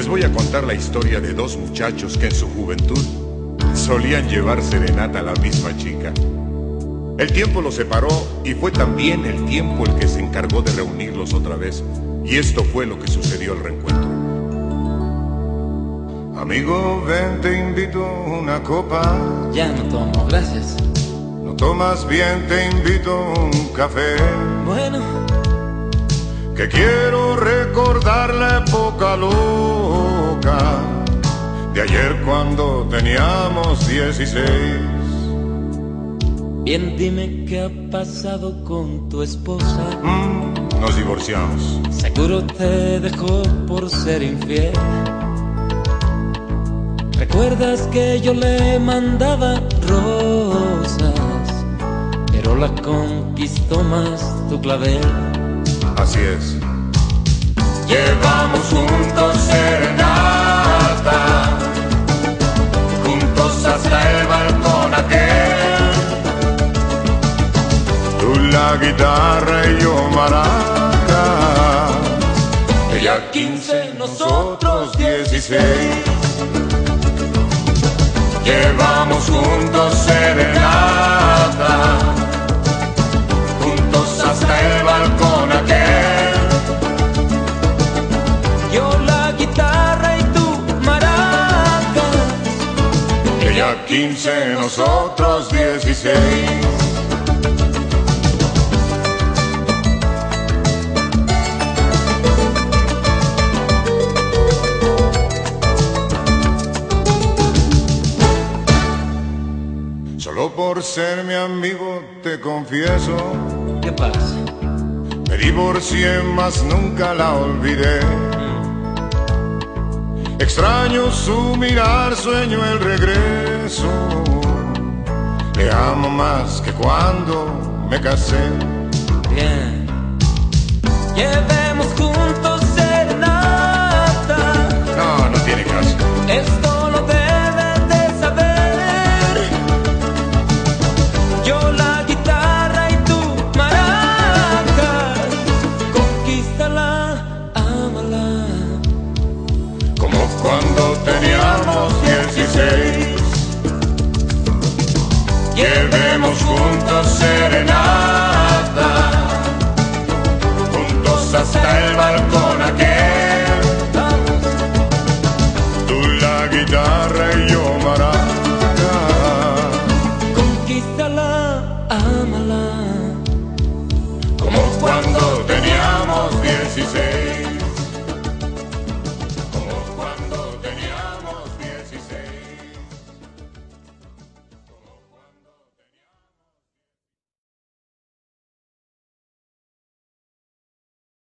Les voy a contar la historia de dos muchachos que en su juventud solían llevar serenata a la misma chica. El tiempo los separó y fue también el tiempo el que se encargó de reunirlos otra vez. Y esto fue lo que sucedió al reencuentro. Amigo, ven, te invito una copa. Ya no tomo, gracias. No tomas bien, te invito un café. Bueno, Que quiero recordar de ayer cuando teníamos 16. bien dime qué ha pasado con tu esposa. Mm, nos divorciamos. Seguro te dejó por ser infiel. ¿Recuerdas que yo le mandaba rosas? Pero la conquistó más tu clavel. Así es. Llevamos juntos aquel. Tú la guitarra y yo maraca. Ella 15, nosotros 16. Llevamos 15, nosotros 16. Solo por ser mi amigo te confieso, ¿Qué pasa? me divorcié más nunca la olvidé. Extraño su mirar, sueño el regreso. Le amo más que cuando me casé. Bien. Llevemos juntos serenata, juntos hasta el balcón aquel. Tú la guitarra y yo maraca. Conquístala, ámala, como cuando teníamos 16.